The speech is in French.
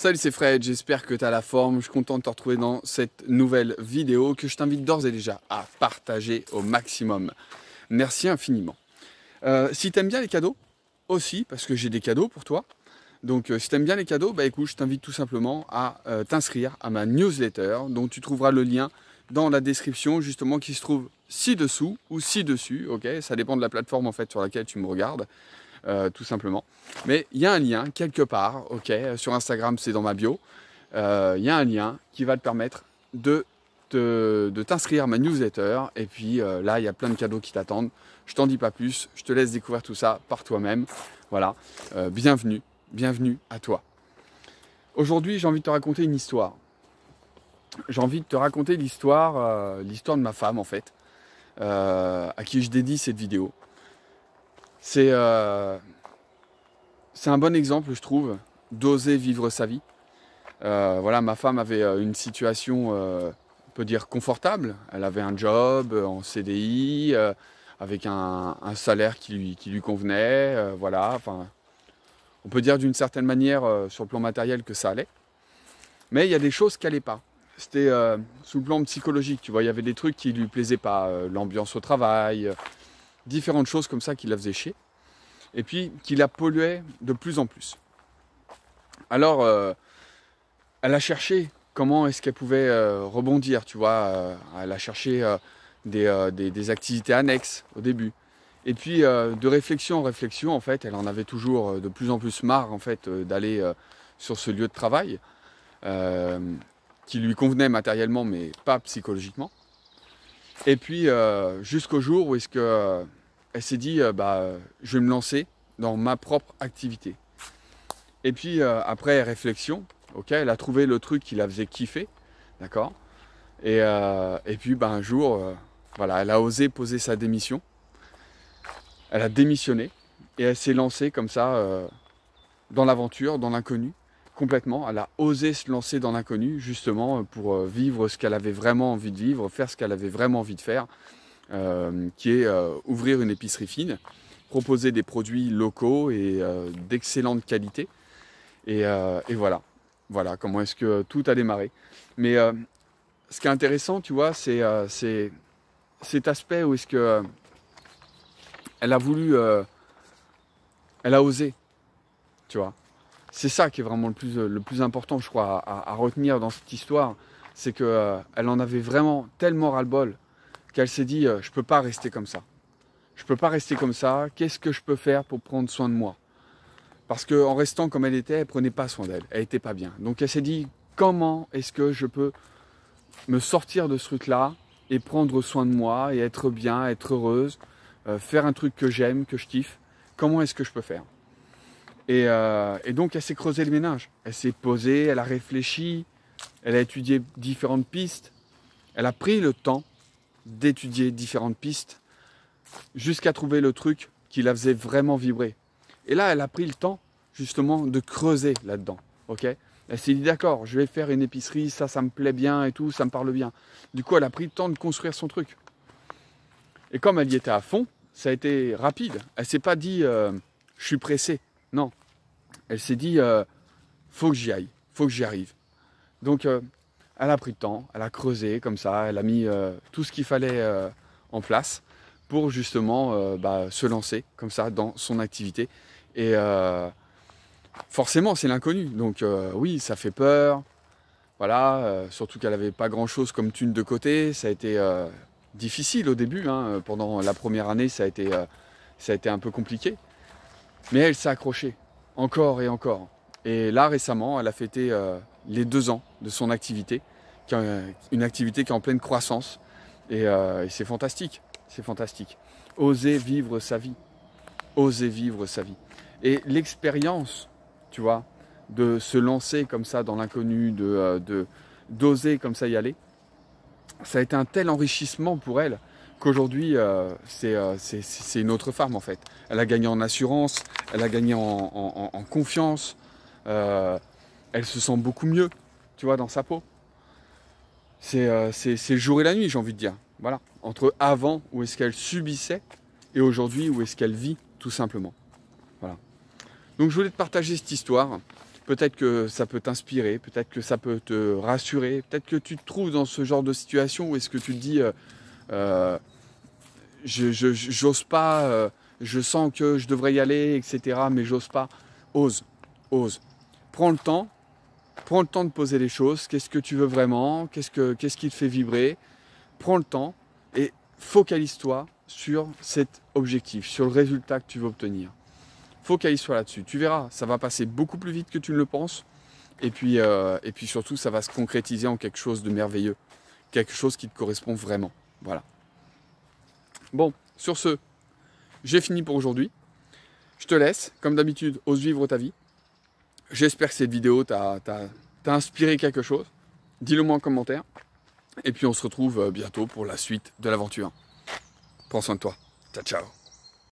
Salut c'est Fred, j'espère que tu as la forme, je suis content de te retrouver dans cette nouvelle vidéo que je t'invite d'ores et déjà à partager au maximum. Merci infiniment. Euh, si tu aimes bien les cadeaux, aussi, parce que j'ai des cadeaux pour toi, donc euh, si tu aimes bien les cadeaux, bah écoute, je t'invite tout simplement à euh, t'inscrire à ma newsletter, dont tu trouveras le lien dans la description justement qui se trouve ci-dessous ou ci-dessus, Ça dépend de la plateforme en fait sur laquelle tu me regardes. Euh, tout simplement. Mais il y a un lien quelque part, ok, sur Instagram c'est dans ma bio, euh, il y a un lien qui va te permettre de, de t'inscrire à ma newsletter et puis euh, là il y a plein de cadeaux qui t'attendent. Je t'en dis pas plus, je te laisse découvrir tout ça par toi-même. Voilà, bienvenue, bienvenue à toi. Aujourd'hui j'ai envie de te raconter une histoire. J'ai envie de te raconter l'histoire, l'histoire de ma femme en fait, à qui je dédie cette vidéo. Euh, c'est un bon exemple, je trouve, d'oser vivre sa vie. Euh, voilà, ma femme avait euh, une situation, on peut dire, confortable. Elle avait un job en CDI, avec un, salaire qui lui, convenait. voilà, enfin, on peut dire d'une certaine manière, sur le plan matériel, que ça allait. Mais il y a des choses qui n'allaient pas. C'était sous le plan psychologique, tu vois, il y avait des trucs qui lui plaisaient pas, l'ambiance au travail, différentes choses comme ça qui la faisaient chier, et puis qui la polluaient de plus en plus. Alors, euh, elle a cherché comment est-ce qu'elle pouvait euh, rebondir, tu vois. Euh, elle a cherché des, des, activités annexes au début. Et puis, de réflexion en réflexion, en fait, elle en avait toujours de plus en plus marre, en fait, d'aller sur ce lieu de travail, qui lui convenait matériellement, mais pas psychologiquement. Et puis, jusqu'au jour où est-ce que elle s'est dit, euh, bah, je vais me lancer dans ma propre activité. Et puis euh, après réflexion, elle a trouvé le truc qui la faisait kiffer, d'accord. Et, euh, et, puis bah, un jour, voilà, elle a osé poser sa démission. Elle a démissionné et elle s'est lancée comme ça dans l'aventure, dans l'inconnu, complètement. Elle a osé se lancer dans l'inconnu justement pour vivre ce qu'elle avait vraiment envie de vivre, faire ce qu'elle avait vraiment envie de faire. Euh, qui est euh, ouvrir une épicerie fine, proposer des produits locaux et euh, d'excellente qualité. Et, voilà, voilà comment est-ce que tout a démarré. Mais ce qui est intéressant, tu vois, c'est cet aspect où est-ce que elle a voulu, elle a osé, tu vois. C'est ça qui est vraiment le plus, important, je crois, à, retenir dans cette histoire, c'est qu'elle en avait vraiment tellement ras-le-bol qu'elle s'est dit euh, je peux pas rester comme ça. Je peux pas rester comme ça. Qu'est-ce que je peux faire pour prendre soin de moi? Parce qu'en restant comme elle était, elle prenait pas soin d'elle. Elle était pas bien. Donc elle s'est dit comment est-ce que je peux me sortir de ce truc-là et prendre soin de moi et être bien, être heureuse, euh, faire un truc que j'aime, que je kiffe? Comment est-ce que je peux faire? Et, euh, et, donc elle s'est creusé le ménage. Elle s'est posée, elle a réfléchi, elle a étudié différentes pistes. Elle a pris le temps d'étudier différentes pistes jusqu'à trouver le truc qui la faisait vraiment vibrer. Et là, elle a pris le temps justement de creuser là-dedans. Ok? Elle s'est dit d'accord, je vais faire une épicerie, ça, ça me plaît bien et tout, ça me parle bien. Du coup, elle a pris le temps de construire son truc. Et comme elle y était à fond, ça a été rapide. Elle s'est pas dit euh, je suis pressé. Non. Elle s'est dit euh, faut que j'y aille, faut que j'y arrive. Donc euh, elle a pris le temps, elle a creusé comme ça, elle a mis euh, tout ce qu'il fallait euh, en place pour justement euh, bah, se lancer comme ça dans son activité. Et forcément, c'est l'inconnu. Donc oui, ça fait peur. Voilà, surtout qu'elle n'avait pas grand-chose comme thune de côté. Ça a été difficile au début. Hein. Pendant la première année, ça a été, ça a été un peu compliqué. Mais elle s'est accrochée encore et encore. Et là, récemment, elle a fêté les deux ans de son activité, qui une activité qui est en pleine croissance. Euh, et, c'est fantastique, c'est fantastique. Oser vivre sa vie, oser vivre sa vie. Et l'expérience, tu vois, de se lancer comme ça dans l'inconnu, de, euh, d'oser comme ça y aller, ça a été un tel enrichissement pour elle qu'aujourd'hui, euh, c'est, une autre femme en fait. Elle a gagné en assurance, elle a gagné en confiance, elle se sent beaucoup mieux, tu vois, dans sa peau. Euh, c'est le jour et la nuit, j'ai envie de dire. Voilà. Entre avant, où est-ce qu'elle subissait, et aujourd'hui, où est-ce qu'elle vit, tout simplement. Voilà. Donc je voulais te partager cette histoire, Peut-être que ça peut t'inspirer, peut-être que ça peut te rassurer, peut-être que tu te trouves dans ce genre de situation où est-ce que tu te dis euh, euh, je j'ose pas, euh, je sens que je devrais y aller, etc. Mais j'ose pas. Ose, ose. Prends le temps, prends le temps de poser les choses. Qu'est-ce que tu veux vraiment? Qu'est-ce que qu'est-ce qui te fait vibrer? Prends le temps et focalise-toi sur cet objectif, sur le résultat que tu veux obtenir. Focalise-toi là-dessus. Tu verras, ça va passer beaucoup plus vite que tu ne le penses. Et puis, euh, et puis surtout, ça va se concrétiser en quelque chose de merveilleux. Quelque chose qui te correspond vraiment. Voilà. Bon, sur ce, j'ai fini pour aujourd'hui. Je te laisse, comme d'habitude, ose vivre ta vie. J'espère que cette vidéo t'a inspiré quelque chose. Dis-le moi en commentaire. Et puis on se retrouve euh, bientôt pour la suite de l'aventure. Prends soin de toi. Ciao, ciao.